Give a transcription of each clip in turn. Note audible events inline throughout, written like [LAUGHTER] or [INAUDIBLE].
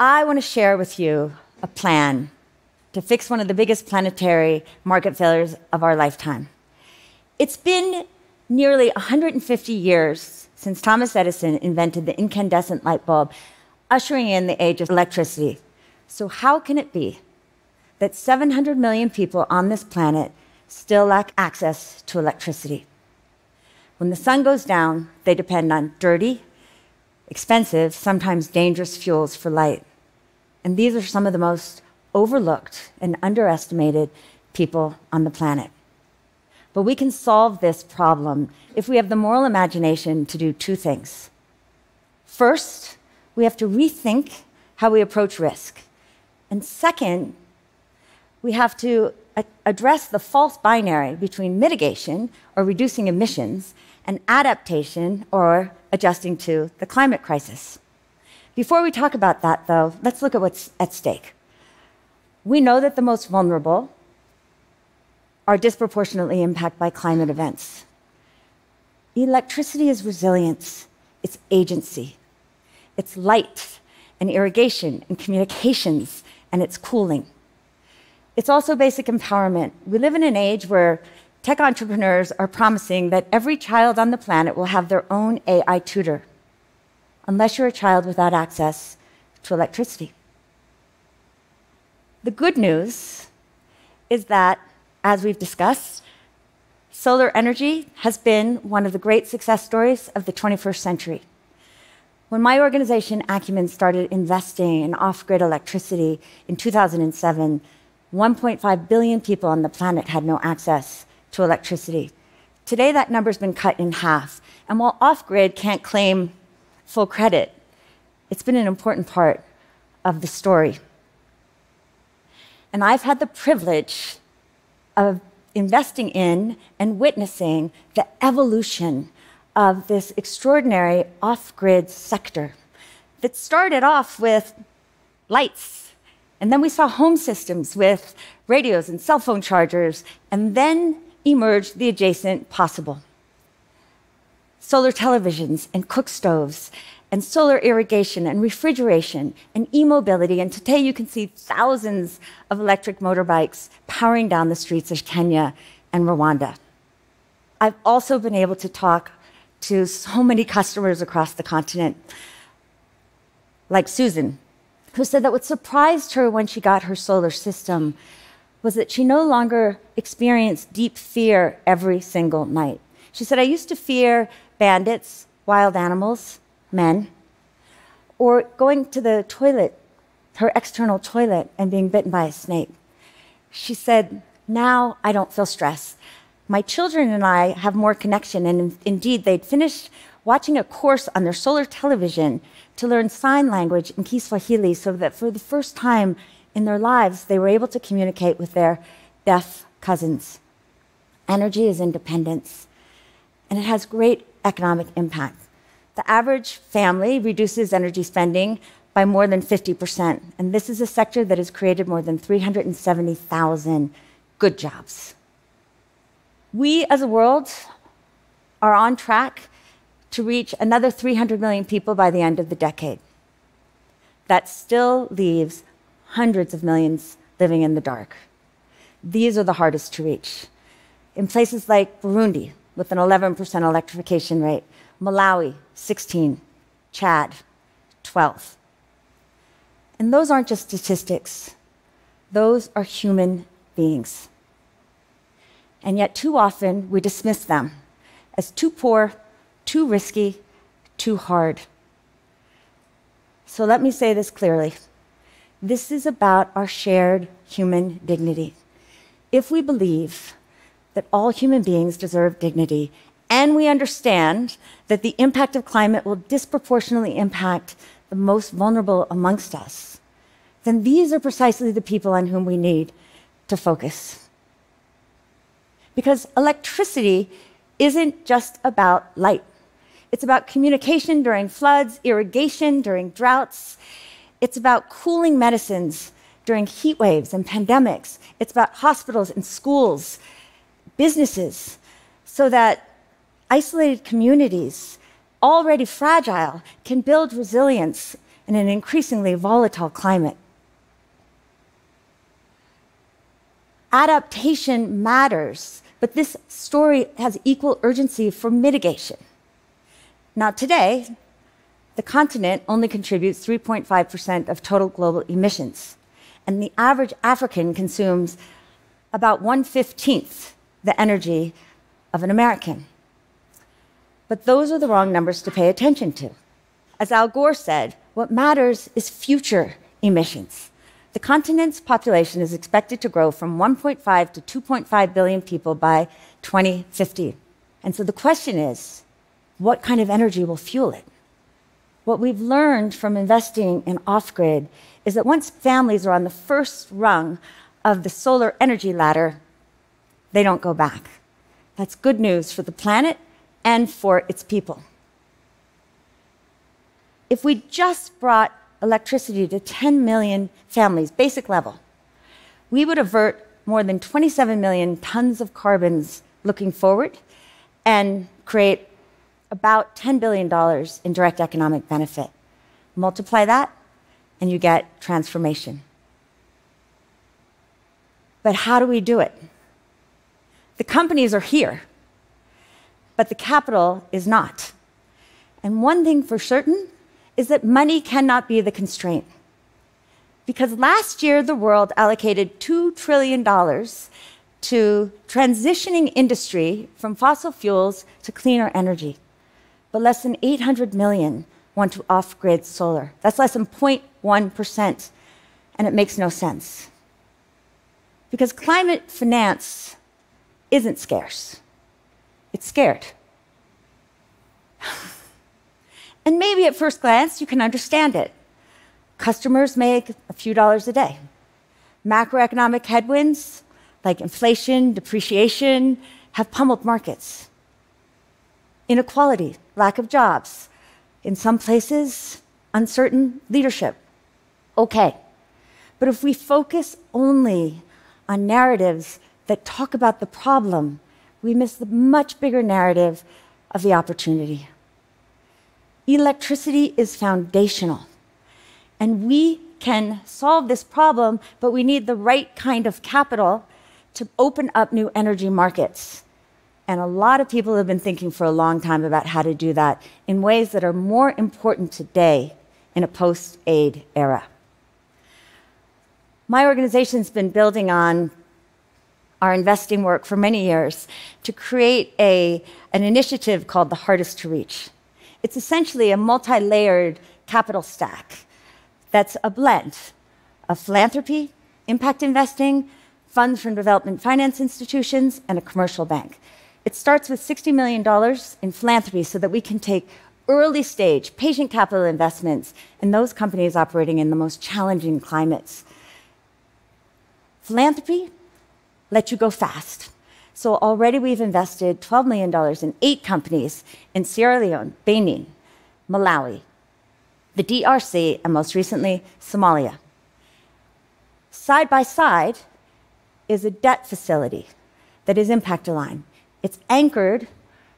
I want to share with you a plan to fix one of the biggest planetary market failures of our lifetime. It's been nearly 150 years since Thomas Edison invented the incandescent light bulb, ushering in the age of electricity. So, how can it be that 700 million people on this planet still lack access to electricity? When the sun goes down, they depend on dirty, expensive, sometimes dangerous fuels for light. And these are some of the most overlooked and underestimated people on the planet. But we can solve this problem if we have the moral imagination to do two things. First, we have to rethink how we approach risk. And second, we have to address the false binary between mitigation or reducing emissions and adaptation or adjusting to the climate crisis. Before we talk about that, though, let's look at what's at stake. We know that the most vulnerable are disproportionately impacted by climate events. Electricity is resilience, it's agency, it's light and irrigation and communications, and it's cooling. It's also basic empowerment. We live in an age where tech entrepreneurs are promising that every child on the planet will have their own AI tutor, unless you're a child without access to electricity. The good news is that, as we've discussed, solar energy has been one of the great success stories of the 21st century. When my organization, Acumen, started investing in off grid electricity in 2007, 1.5 billion people on the planet had no access to electricity. Today, that number's been cut in half. And while off grid can't claim full credit, it's been an important part of the story. And I've had the privilege of investing in and witnessing the evolution of this extraordinary off grid sector that started off with lights. And then we saw home systems with radios and cell phone chargers. And then emerged the adjacent possible solar televisions and cook stoves and solar irrigation and refrigeration and e-mobility. And today you can see thousands of electric motorbikes powering down the streets of Kenya and Rwanda. I've also been able to talk to so many customers across the continent, like Susan, who said that what surprised her when she got her solar system was that she no longer experienced deep fear every single night. She said, I used to fear bandits, wild animals, men, or going to the toilet, her external toilet, and being bitten by a snake. She said, Now I don't feel stress. My children and I have more connection, and indeed, they'd finished watching a course on their solar television to learn sign language in Kiswahili so that for the first time in their lives, they were able to communicate with their deaf cousins. Energy is independence, and it has great economic impact. The average family reduces energy spending by more than 50%, and this is a sector that has created more than 370,000 good jobs. We as a world are on track to reach another 300 million people by the end of the decade. That still leaves hundreds of millions living in the dark. These are the hardest to reach. In places like Burundi, with an 11% electrification rate, Malawi, 16, Chad, 12. And those aren't just statistics, those are human beings. And yet, too often, we dismiss them as too poor, too risky, too hard. So let me say this clearly this is about our shared human dignity. If we believe that all human beings deserve dignity, and we understand that the impact of climate will disproportionately impact the most vulnerable amongst us, then these are precisely the people on whom we need to focus. Because electricity isn't just about light. It's about communication during floods, irrigation during droughts. It's about cooling medicines during heat waves and pandemics. It's about hospitals and schools, businesses, so that isolated communities, already fragile, can build resilience in an increasingly volatile climate. Adaptation matters, but this story has equal urgency for mitigation. Now, today, the continent only contributes 3.5% of total global emissions, and the average African consumes about 115th the energy of an American. But those are the wrong numbers to pay attention to. As Al Gore said, what matters is future emissions. The continent's population is expected to grow from 1.5 to 2.5 billion people by 2050. And so the question is what kind of energy will fuel it? What we've learned from investing in off grid is that once families are on the first rung of the solar energy ladder, they don't go back. That's good news for the planet and for its people. If we just brought electricity to 10 million families, basic level, we would avert more than 27 million tons of carbons looking forward and create about $10 billion in direct economic benefit. Multiply that, and you get transformation. But how do we do it? The companies are here, but the capital is not. And one thing for certain is that money cannot be the constraint. Because last year, the world allocated $2 trillion to transitioning industry from fossil fuels to cleaner energy. But less than 800 million want to off grid solar. That's less than 0.1%, and it makes no sense. Because climate finance isn't scarce, it's scared. [LAUGHS] And maybe at first glance, you can understand it. Customers make a few dollars a day. Macroeconomic headwinds, like inflation, depreciation, have pummeled markets. Inequality, lack of jobs. In some places, uncertain leadership. Okay. But if we focus only on narratives that talk about the problem, we miss the much bigger narrative of the opportunity. Electricity is foundational. And we can solve this problem, but we need the right kind of capital to open up new energy markets. And a lot of people have been thinking for a long time about how to do that in ways that are more important today in a post aid era. My organization's been building on our investing work for many years to create a, an initiative called the Hardest to Reach. It's essentially a multi layered capital stack that's a blend of philanthropy, impact investing, funds from development finance institutions, and a commercial bank. It starts with $60 million in philanthropy so that we can take early stage patient capital investments in those companies operating in the most challenging climates. Philanthropy let you go fast. So already we've invested $12 million in eight companies in Sierra Leone, Benin, Malawi, the DRC, and most recently, Somalia. Side by side is a debt facility that is Impact Align. It's anchored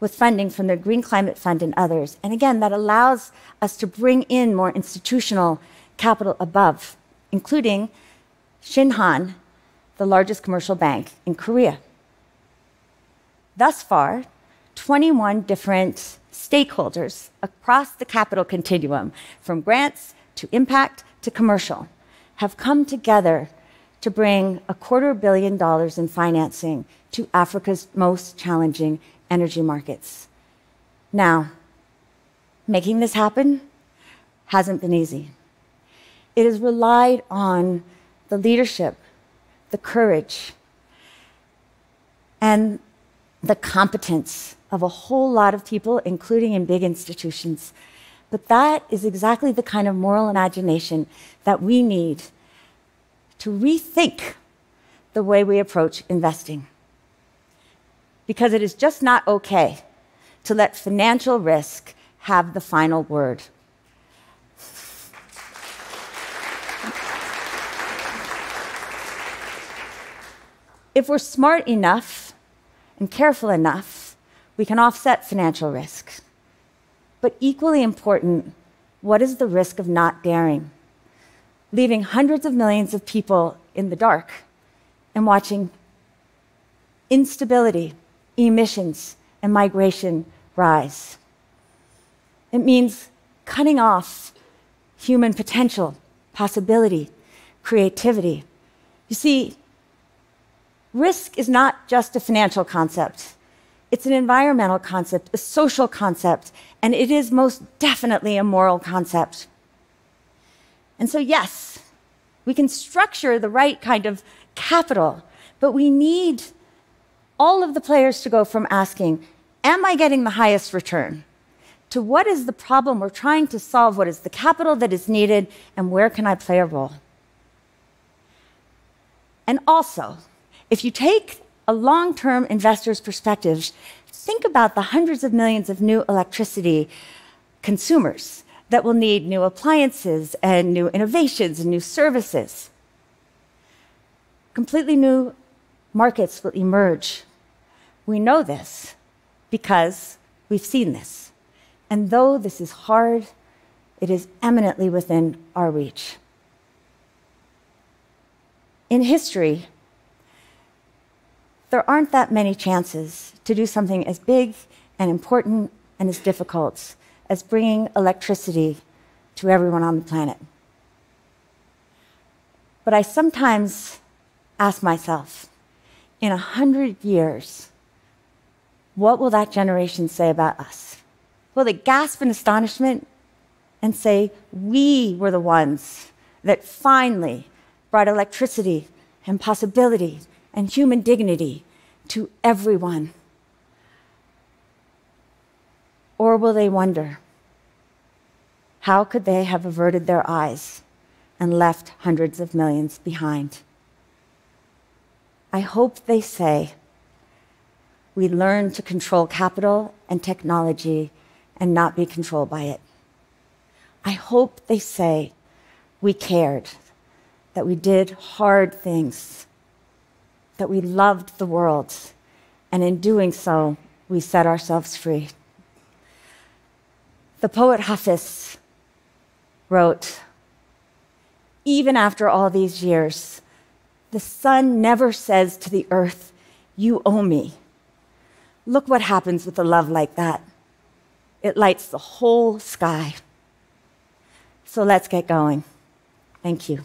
with funding from the Green Climate Fund and others. And again, that allows us to bring in more institutional capital above, including Shinhan, the largest commercial bank in Korea. Thus far, 21 different stakeholders across the capital continuum, from grants to impact to commercial, have come together to bring a quarter billion dollars in financing to Africa's most challenging energy markets. Now, making this happen hasn't been easy. It has relied on the leadership, the courage, and the competence of a whole lot of people, including in big institutions. But that is exactly the kind of moral imagination that we need to rethink the way we approach investing. Because it is just not okay to let financial risk have the final word. If we're smart enough and careful enough, we can offset financial risk. But equally important, what is the risk of not daring? Leaving hundreds of millions of people in the dark and watching instability, emissions, and migration rise. It means cutting off human potential, possibility, creativity. You see, risk is not just a financial concept. It's an environmental concept, a social concept, and it is most definitely a moral concept. And so, yes, we can structure the right kind of capital, but we need all of the players to go from asking, Am I getting the highest return? to what is the problem we're trying to solve? What is the capital that is needed? And where can I play a role? And also, if you take a long term investor's perspective, think about the hundreds of millions of new electricity consumers that will need new appliances and new innovations and new services. Completely new markets will emerge. We know this because we've seen this. And though this is hard, it is eminently within our reach. In history, there aren't that many chances to do something as big and important and as difficult as bringing electricity to everyone on the planet. But I sometimes ask myself, in a hundred years, what will that generation say about us? Will they gasp in astonishment and say, We were the ones that finally brought electricity and possibility and human dignity to everyone? Or will they wonder, how could they have averted their eyes and left hundreds of millions behind? I hope they say, we learned to control capital and technology and not be controlled by it. I hope they say we cared, that we did hard things that we loved the world, and in doing so, we set ourselves free. The poet Hafiz wrote, Even after all these years, the sun never says to the earth, You owe me. Look what happens with a love like that. It lights the whole sky. So let's get going. Thank you.